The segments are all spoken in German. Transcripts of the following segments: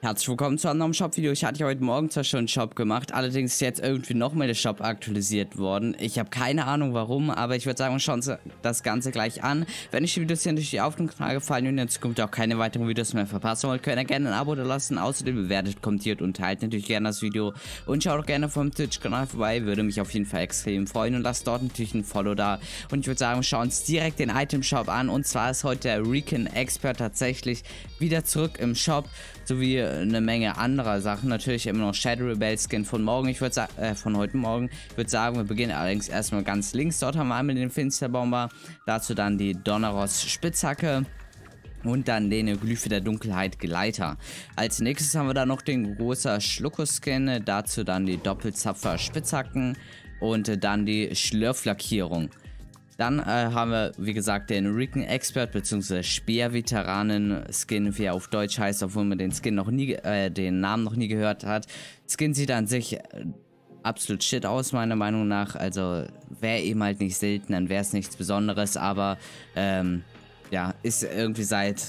Herzlich willkommen zu einem neuen Shop-Video. Ich hatte ja heute Morgen zwar schon einen Shop gemacht, allerdings ist jetzt irgendwie nochmal der Shop aktualisiert worden. Ich habe keine Ahnung warum, aber ich würde sagen, wir schauen uns das Ganze gleich an. Wenn euch die Videos hier natürlich auf dem Kanal gefallen und in Zukunft auch keine weiteren Videos mehr verpassen wollt, könnt ihr gerne ein Abo da lassen. Außerdem bewertet, kommentiert und teilt natürlich gerne das Video. Und schaut auch gerne vom Twitch-Kanal vorbei, würde mich auf jeden Fall extrem freuen. Und lasst dort natürlich ein Follow da. Und ich würde sagen, wir schauen uns direkt den Item-Shop an. Und zwar ist heute der Recon Expert tatsächlich wieder zurück im Shop, sowie eine Menge anderer Sachen. Natürlich immer noch Shadow Rebel Skin von morgen, ich würde sagen, äh, von heute Morgen. Ich würde sagen, wir beginnen allerdings erstmal ganz links. Dort haben wir einmal den Finsterbomber, dazu dann die Donneros Spitzhacke. Und dann den Glyphe der Dunkelheit Gleiter. Als nächstes haben wir da noch den großer Schlucko-Skin, dazu dann die Doppelzapfer Spitzhacken und dann die Schlürflackierung. Dann äh, haben wir, wie gesagt, den Ricken Expert bzw. Speerveteranen-Skin, wie er auf Deutsch heißt, obwohl man den Skin noch nie, äh, den Namen noch nie gehört hat. Skin sieht an sich äh, absolut shit aus, meiner Meinung nach. Also wäre eben halt nicht selten, dann wäre es nichts Besonderes, aber ähm, ja, ist irgendwie seit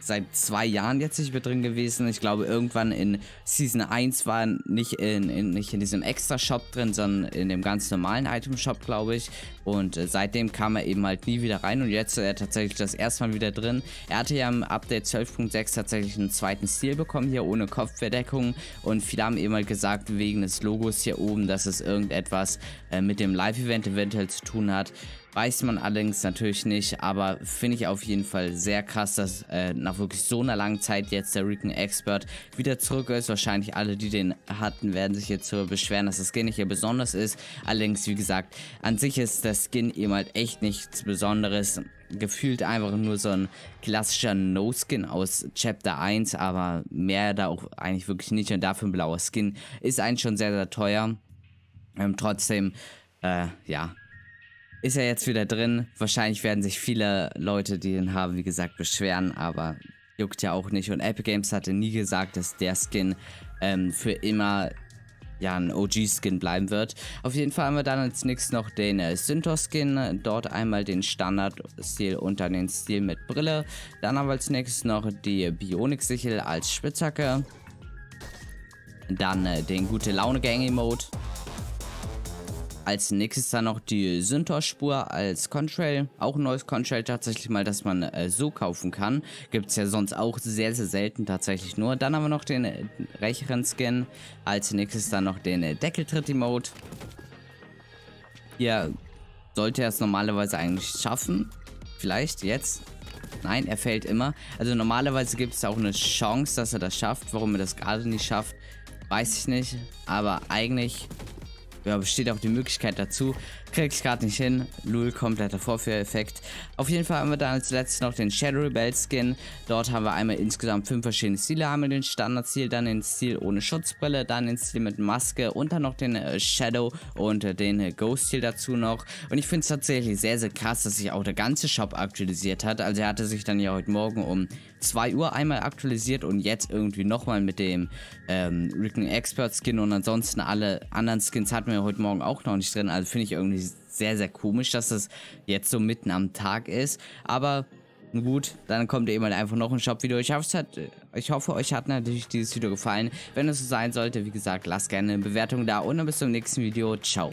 seit zwei Jahren jetzt nicht mehr drin gewesen. Ich glaube, irgendwann in Season 1 war nicht in, in, nicht in diesem Extra-Shop drin, sondern in dem ganz normalen Item-Shop, glaube ich. Und äh, seitdem kam er eben halt nie wieder rein und jetzt ist er tatsächlich das erste Mal wieder drin. Er hatte ja im Update 12.6 tatsächlich einen zweiten Stil bekommen, hier ohne Kopfverdeckung. Und viele haben eben halt gesagt, wegen des Logos hier oben, dass es irgendetwas äh, mit dem Live-Event eventuell zu tun hat. Weiß man allerdings natürlich nicht, aber finde ich auf jeden Fall sehr krass, dass äh, nach wirklich so einer langen Zeit jetzt der Recon Expert wieder zurück ist. Wahrscheinlich alle, die den hatten, werden sich jetzt so beschweren, dass das Skin nicht hier besonders ist. Allerdings, wie gesagt, an sich ist der Skin eben halt echt nichts Besonderes. Gefühlt einfach nur so ein klassischer No-Skin aus Chapter 1, aber mehr da auch eigentlich wirklich nicht. Und dafür ein blauer Skin ist eigentlich schon sehr, sehr teuer. Ähm, trotzdem, äh, ja, ist er jetzt wieder drin. Wahrscheinlich werden sich viele Leute, die ihn haben, wie gesagt, beschweren, aber juckt ja auch nicht. Und Epic Games hatte nie gesagt, dass der Skin ähm, für immer ja, ein OG-Skin bleiben wird. Auf jeden Fall haben wir dann als nächstes noch den äh, Synthos-Skin. Dort einmal den Standard-Stil und dann den Stil mit Brille. Dann haben wir als nächstes noch die Bionik-Sichel als Spitzhacke. Dann äh, den gute Laune-Gang-Emote. Als nächstes dann noch die Synthos-Spur als Contrail. Auch ein neues Contrail tatsächlich mal, das man äh, so kaufen kann. Gibt es ja sonst auch sehr, sehr selten tatsächlich nur. Dann haben wir noch den äh, reicheren Skin. Als nächstes dann noch den äh, Deckeltritt-Emote. Hier sollte er es normalerweise eigentlich schaffen. Vielleicht jetzt. Nein, er fällt immer. Also normalerweise gibt es auch eine Chance, dass er das schafft. Warum er das gerade nicht schafft, weiß ich nicht. Aber eigentlich ja, besteht auch die Möglichkeit dazu. Ich gerade nicht hin. Lul, kompletter Vorführeffekt. Auf jeden Fall haben wir dann als letztes noch den Shadow Rebel Skin. Dort haben wir einmal insgesamt fünf verschiedene Stile. Haben wir den Standard-Stil, dann den Stil ohne Schutzbrille, dann den Stil mit Maske und dann noch den äh, Shadow und äh, den äh, Ghost-Stil dazu noch. Und ich finde es tatsächlich sehr, sehr krass, dass sich auch der ganze Shop aktualisiert hat. Also er hatte sich dann ja heute Morgen um 2 Uhr einmal aktualisiert und jetzt irgendwie nochmal mit dem ähm, Ricken Expert Skin und ansonsten alle anderen Skins hatten wir heute Morgen auch noch nicht drin. Also finde ich irgendwie sehr, sehr komisch, dass das jetzt so mitten am Tag ist. Aber gut, dann kommt eben einfach noch ein Shop-Video. Ich ich hoffe, euch hat natürlich dieses Video gefallen. Wenn es so sein sollte, wie gesagt, lasst gerne eine Bewertung da und dann bis zum nächsten Video. Ciao.